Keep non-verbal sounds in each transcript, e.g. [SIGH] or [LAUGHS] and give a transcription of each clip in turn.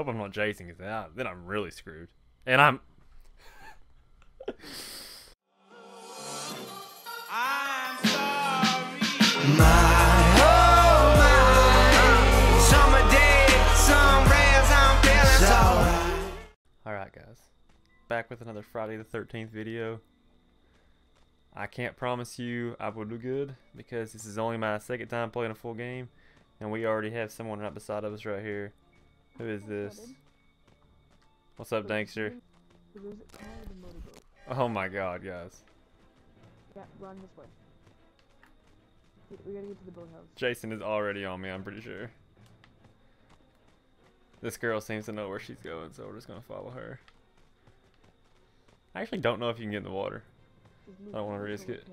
Hope I'm not Jason, because then, I- then I'm really screwed. And I'm. I'm sorry. My, oh my, summer day, some rays, I'm feeling so Alright, guys. Back with another Friday the 13th video. I can't promise you I will do good because this is only my second time playing a full game. And we already have someone right beside of us right here. Who is this? What's up, Dankster? Oh my god, guys. Yeah, run this way. We- gotta get to the boathouse. Jason is already on me, I'm pretty sure. This girl seems to know where she's going, so we're just gonna follow her. I actually don't know if you can get in the water. I don't wanna risk so we it.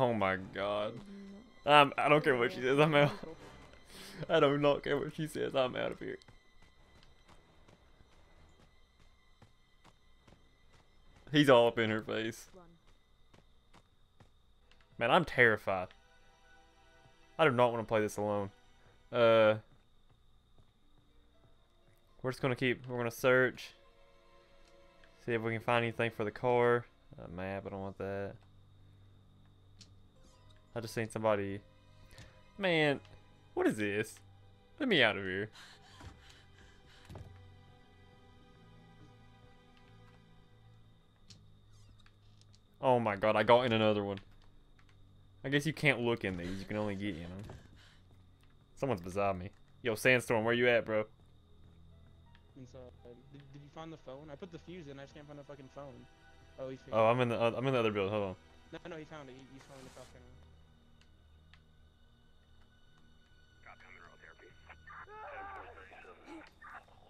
Oh my god. Um, I don't care what she says, I'm out. I do not care what she says, I'm out of here. He's all up in her face. Man, I'm terrified. I do not want to play this alone. Uh, we're just gonna keep. We're gonna search. See if we can find anything for the car. A map. I don't want that. I just seen somebody. Man, what is this? Let me out of here. Oh my god, I got in another one. I guess you can't look in these, you can only get in them. Someone's beside me. Yo, Sandstorm, where you at, bro? inside. Did, did you find the phone? I put the fuse in. I just can't find the fucking phone. Oh, he's. Oh, I'm in the uh, I'm in the other building. Hold on. No, no, he found it. He, he's found the costume.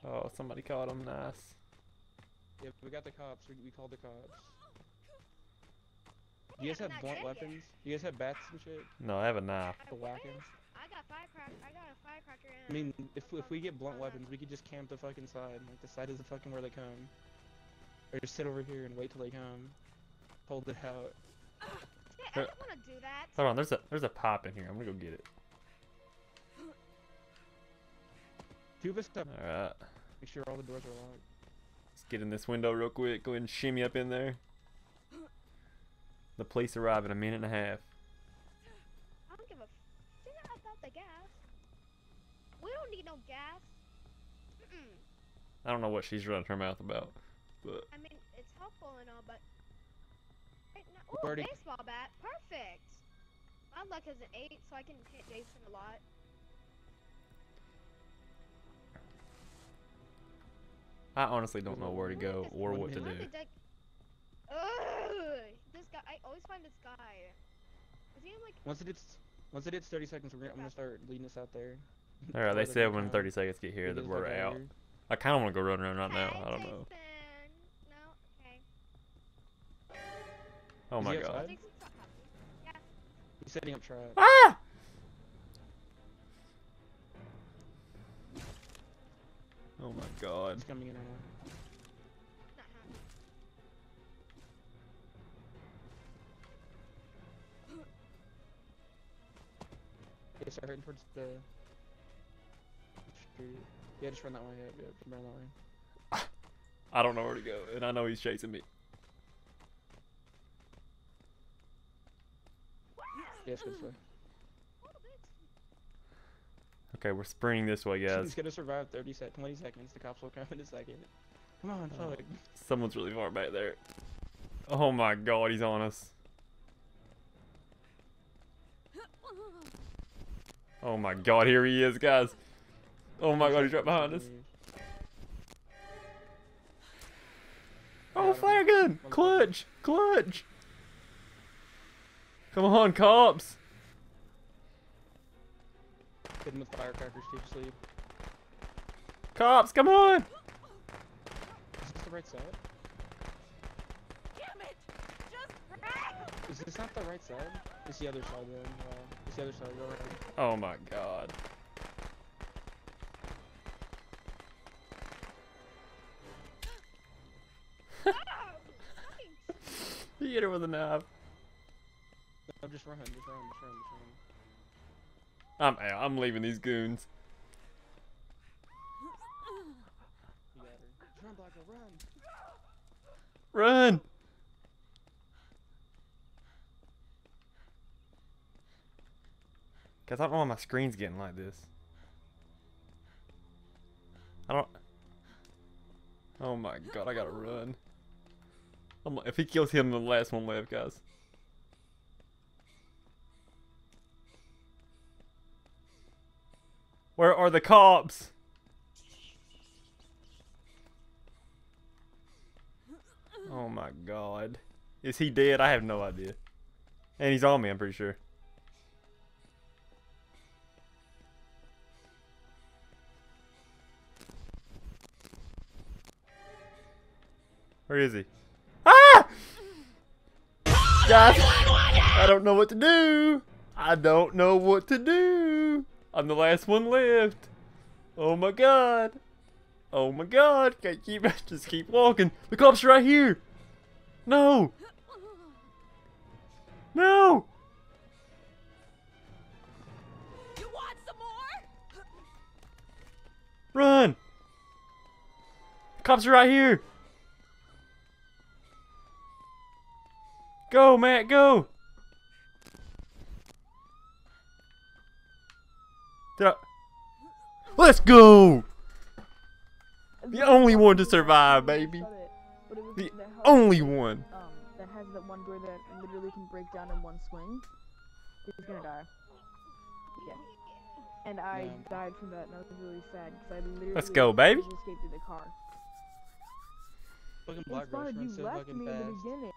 Oh, somebody caught him. Nice. Yeah, we got the cops. We, we called the cops. You guys have blunt weapons? You guys have bats and shit? No, I have a knife. The whackings? I got firecracker. I got a firecracker. I mean, if if we get blunt weapons, we could just camp the fucking side. Like the side is the fucking where they come. Or just sit over here and wait till they come. Hold it out. Yeah, I don't want to do that. Hold on, there's a there's a pop in here. I'm gonna go get it. Two of us have. All right, Make sure all the doors are locked. let's get in this window real quick. Go ahead and shimmy up in there. The police arrive in a minute and a half. I don't give a. F- Did I about the gas? We don't need no gas. Mm-mm. I don't know what she's running her mouth about, but I mean, it's helpful and all, but. Right now, We've ooh, already- baseball bat. Perfect. My luck is an eight, so I can hit Jason a lot. I honestly don't know where to go or what to do. Ugh, this guy. I always find this guy. Is he in like? Once it hits, once it hits 30 seconds, we're gonna, I'm gonna start leading us out there. All right, they said when 30 seconds get here Lead that we're out. here. I kind of want to go run around right now. I don't know. No. Okay. Oh Is my god. outside? Jason's not happy. Yeah. He's setting up trap. Ah! God. He's coming in right now. Not happy. Yeah, start heading towards the street. Yeah, just run that way. Yeah, yeah, run that way. [LAUGHS] I don't know where to go, and I know he's chasing me. Yeah, it's this way. Bitch. Okay, we're sprinting this way, guys. He's gonna survive 30 sec 20 seconds. The cops will come in a second. Come on, Oh. fuck. Someone's really far back there. Oh my god, he's on us. Oh my god, here he is, guys. Oh my god, he's right behind us. Oh, flare gun! Clutch! Clutch! Come on, cops! Hit him with firecrackers, keep asleep. Cops, come on! Is this the right side? Damn it! Just Is this not the right side? It's the other side then. Uh, it's the other side, go ahead. Oh my god. fucking [LAUGHS] He hit her with a knife. No, just run, just run, just run, just run. I'm out. I'm leaving these goons. Run, run. Run! Cause I don't know why my screen's getting like this. I don't. Oh my god, I gotta run. I'm if he kills him, the last one left, guys. Where are the cops? Oh my god. Is he dead? I have no idea. And he's on me, I'm pretty sure. Where is he? Ah! Guys, I don't know what to do. I don't know what to do. I'm the last one left. Oh my god. Oh my god. Can't keep [LAUGHS] just keep walking. The cops are right here. No. No. You want some more? Run. Cops are right here. Go, Matt, go. Did I... Let's go. The only one to survive, baby. Shut it. But it was The the only one. Um, that has that one door that literally can break down in one swing. He's gonna die. Yeah. And I Yeah. died from that, and I was really sad because I literally Let's go, baby. escaped through the car. Fucking Black Rush you so left fucking me in the fast. beginning.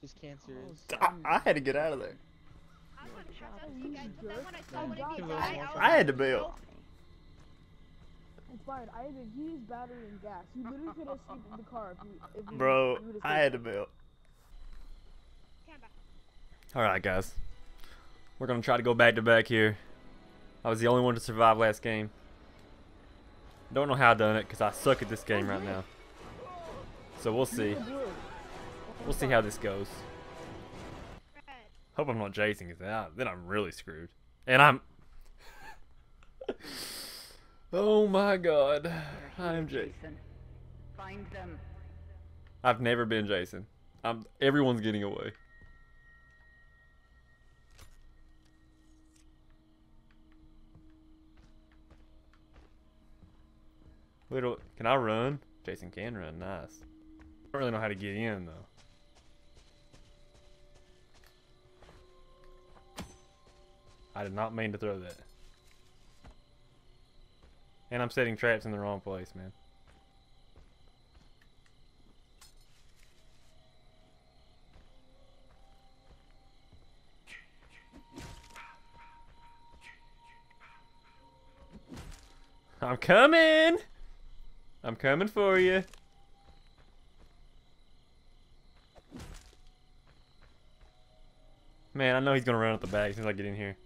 Just cancerous. I, I had to get out of there. I wanted to have that You guys, but then jerk. when I I saw what got he that. died, I was I had to like, bail. Nope. Inspired, I had to use battery and gas. You literally could have escaped in the car if you, if you Bro, you I stayed had to bail. Alright, guys. We're going to try to go back to back here. I was the only one to survive last game. Don't know how I done it because I suck at this game right now. So we'll see. We'll see how this goes. Hope I'm not chasing it out. Then I'm really screwed. And I'm. [LAUGHS] oh my god. I'm Jason. Jason. Find them. I've never been Jason. I'm. Everyone's getting away. Little. Can I run? Jason can run. Nice. I don't really know how to get in though. I did not mean to throw that. And I'm setting traps in the wrong place, man. I'm coming! I'm coming for you. Man, I know he's gonna run out the back as soon as I get in here.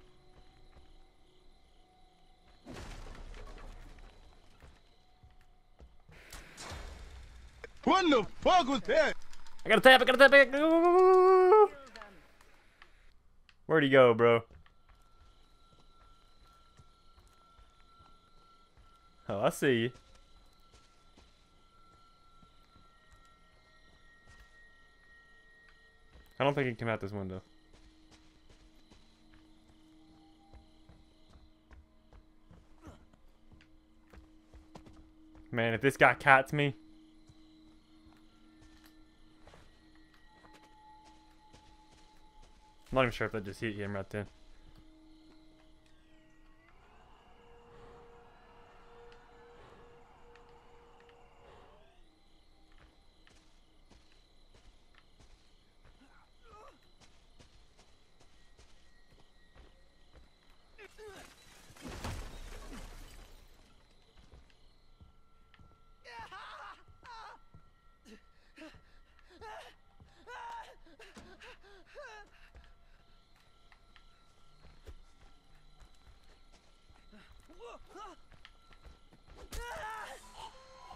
What the fuck was that? I gotta tap, I gotta tap, I. Where'd he go, bro? Oh, I see you. I don't think he came out this window. Man, if this guy cats me, not even sure if that just hit him right then.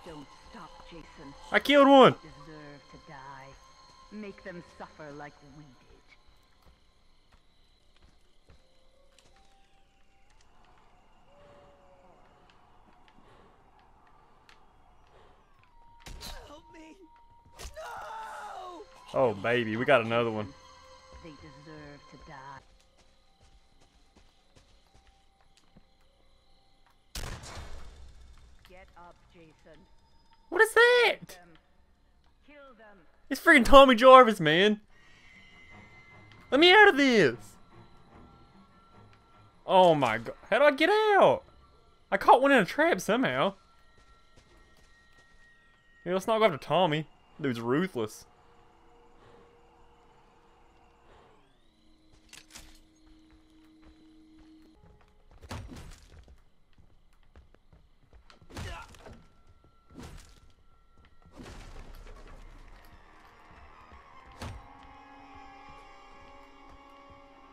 Don't stop, Jason. I killed one. Deserve to die. Make them suffer like we did. No! Oh, baby, we got another one. They deserve to die. Jason. What is that? Them. Kill them. It's freaking Tommy Jarvis, man. Let me out of this. Oh my god. How do I get out? I caught one in a trap somehow. Yeah, let's not go after Tommy. Dude's ruthless.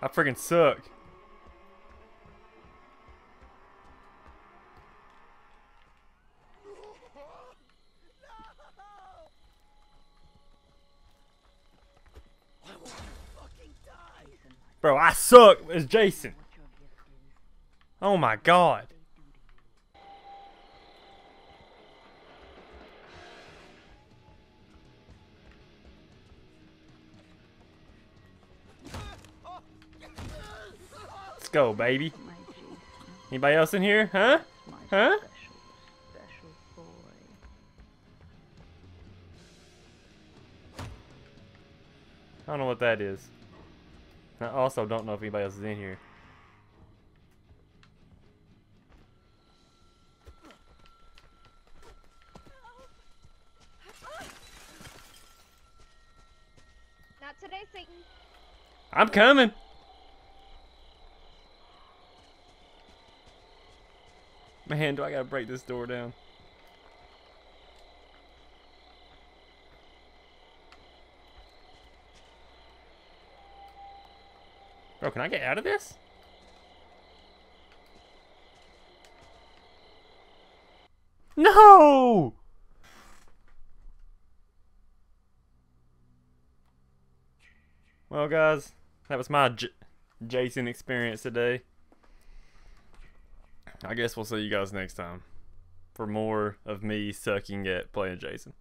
I freaking suck. Bro, I suck as Jason. Oh my god. Go, baby. Anybody else in here? Huh? Huh? special, special boy. I don't know what that is. I also don't know if anybody else is in here. Not today, Satan. I'm coming. Man, do I gotta break this door down? Bro, can I get out of this? No! Well, guys, that was my J- Jason experience today. I guess we'll see you guys next time for more of me sucking at playing Jason.